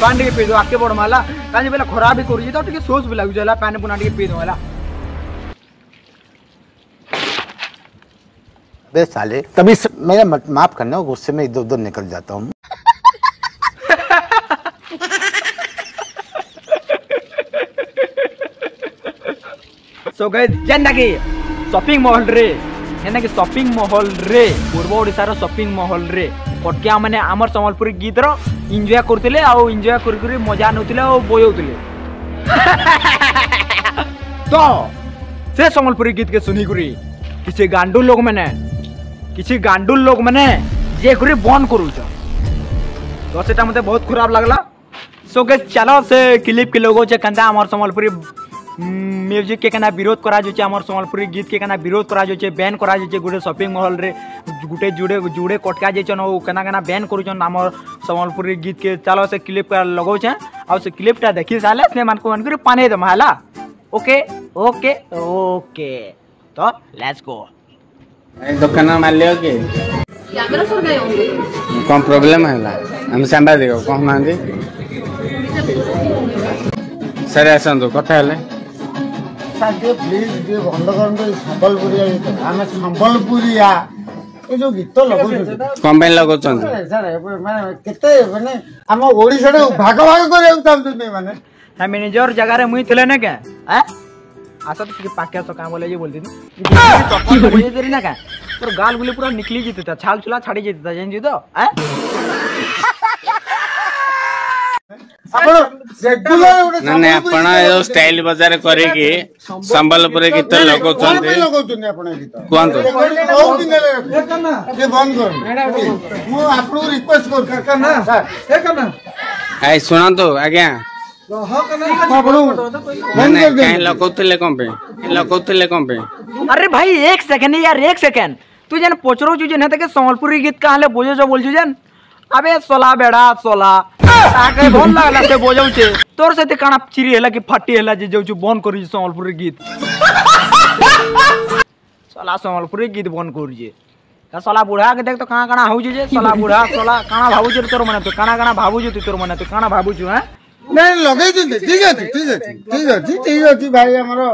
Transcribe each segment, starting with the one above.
ପାଣି ଟିକେ ପିଇ ଦେବା ଆଗକେ ବଢ଼ମା ହେଲା କାହିଁକି ବେଲେ ଖରା ବି କରୁଛି ତ ଟିକେ ସୋସ୍ ବି ଲାଗୁଛି ହେଲା ପାଣି ପୁନା ଟିକେ ପିଇ ଦେବା ହେଲା बे साले कभी स... मेरा मत- माफ करना गुस्से में इधर उधर निकल जाता हूँ ସୋ ଗାଇସ୍ ଯେନ୍ଟା କି ସପିଂ ମହଲରେ ଯେନ୍ଟା ଏନାକି ସପିଂ ମହଲରେ ପୂର୍ବ ଓଡ଼ିଶାର ସପିଂ ମହଲରେ ପଟିଆମାନେ ଆମର ସମ୍ବଲପୁରୀ ଗୀତର ଏନ୍ଜୟ କରୁଥିଲେ ଆଉ ଏନ୍ଜୟ କରି କରି ମଜା ନେଉଥିଲେ ଆଉ ବୋଯାଉଥିଲେ ତ ସେ ସମ୍ବଲପୁରୀ ଗୀତକେ ଶୁନିକରି କିଛି ଗାଣ୍ଡୁ ଲୋକମାନେ କିଛି ଗାଣ୍ଡୁ ଲୋକମାନେ ଯିଏ କରି ବନ୍ଦ କରୁଛନ୍ ତ ସେଟା ମୋତେ ବହୁତ ଖରାପ ଲାଗଲା ସୋ କେ ଚାଲ ସେ କ୍ଲିପ୍କେ ଲଗାଉଛେ କେନ୍ତା ଆମର ସମ୍ବଲପୁରୀ म्यूज़िक के कहना विरोध कर समलपुरी गीत के कहना विरोध कर बैन कर गोटे सपिंग महल रे गोटे जुड़े जुड़े कटका जाइन और कहना कहना बैन करुचन आम समलपुरी गीत के चल से क्लीप लगे आलीपटा देखी सारे से मानक मान कर पान दमा है ओके ओके ओके तो लेट्स गो दुकान कौन प्रॉब्लम है सांबादिक कह ना ଟିକେ ପ୍ଲିଜ୍ ଟିକେ ବନ୍ଦ କରନ୍ତୁ ଏଇ ସମ୍ବଲପୁରିଆ ଗୀତ ଆମେ ସମ୍ବଲପୁରିଆ ଏ ଯୋଉ ଗୀତ ଲଗାଉଛନ୍ତି କ'ଣ ପାଇଁ ଲଗାଉଛନ୍ତି? ସାର୍ ଏବେ ମାନେ କେତେ ମାନେ ଆମ ଓଡ଼ିଶାରେ ଭାଗ ଭାଗ କରିବାକୁ ଚାହୁଁଛନ୍ତି ଏମାନେ ଆମେ ନିଜର ଜାଗାରେ ମୁଇଁ ଥିଲେ ନା କେ? ଆଁ? ଆସ ତ ଟିକେ ପାକେ ଆସ କାଁ ବୋଲେ ଯେ ବୋଲତି ଦେରି ନା କା? ତୋର ଗାଲ ଗୁଲି ପୁରା ନିକଲି ଯେତେ ଛାଲ ଛୁଲା ଛାଡ଼ି ଯେତେ ଜାଣିଛୁ ତ? ଆଁ? ଆପଣ ରେଗୁଲାର ଆପଣ ଆପଣ ଯୋଉ ଷ୍ଟାଇଲ ବଜାର କରିକି ସମ୍ବଲପୁରୀ ଗୀତ ଲଗାଉଛନ୍ତି। କୁହନ୍ତୁ। ମୁଁ ଆପଣଙ୍କୁ ରିକ୍ୱେଷ୍ଟ କରୁଛି। ଶୁଣନ୍ତୁ ଆଜ୍ଞା। କାହିଁ ଲଗାଉଥିଲେ କଣ ପାଇଁ? ଲଗାଉଥିଲେ କଣ ପାଇଁ? ଆରେ ଭାଇ ଏକ ସେକେଣ୍ଡ ୟାର ଏକ ସେକେଣ୍ଡ। ତୁ ଯେନ୍ ପଚରଉଛୁ ଯେନ୍ ହେତେ ସମ୍ବଲପୁରୀ ଗୀତ କାଁ ହେଲେ ବୋଝ ବୋଲଛୁ ଯେନ୍? अबे सोला बेड़ा सोला। ताके भल लागला से बोजौ छे। तोर सेते काना चिरी होला कि फाटी होला जे जौछु बन करी संबलपुरी गीत। सोला संबलपुरी गीत बन करी जे सोला बुढ़ा के देख तो कहाँ कहाँ हाउज जे? सोला बुढ़ा सोला। कहाँ भावुज तोर मने तो कहाँ कहाँ भावुज तू तोर मने तो कहाँ भावुज हैं? नहीं लगे जे ठीक है ठीक है ठीक है ठीक है भाई हमरो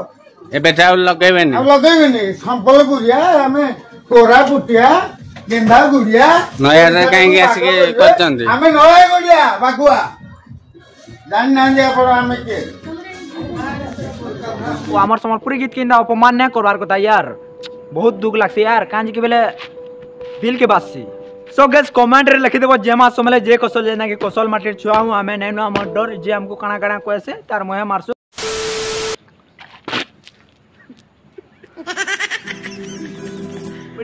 ए बेटा लगेबे नहीं। लगेबे नहीं। संबलपुरिया हमें कोरापुटिया ଗେନ୍ଧା ଗୁଡିଆ ନୟାଗଡ଼ରେ କାହିଁକି ଆସିକି କରିଛନ୍ତି ଆମେ ନୟାଗଡିଆ ବାଗୁଆ ଜାଣିନାହାନ୍ତି ଆପଣ ଆମେ କିଏ वो हमार संबलपुरी गीत के इंदा अपमान नहीं करवार कथा यार बहुत दुख लगसे यार कांज के बेले दिल के बात से सो गैस कमेंट रे लिखि देबो जेमा समले जे कौशल जेना कि कौशल माटी छुआ हूं हमें नहीं ना हमर डर जे हमको काना काना कोसे तार मोहे मारसो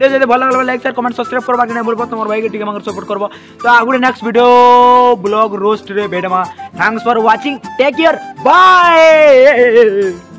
भिड जब भल लगे लाइक सर कमेंट सब्सक्राइब करवा कि नहीं तुम भाई टी मैं सपोर्ट करो तो आगे नेक्स्ट भिड ब्लग रोस्ट्रे भेटवा thanks for watching take care bye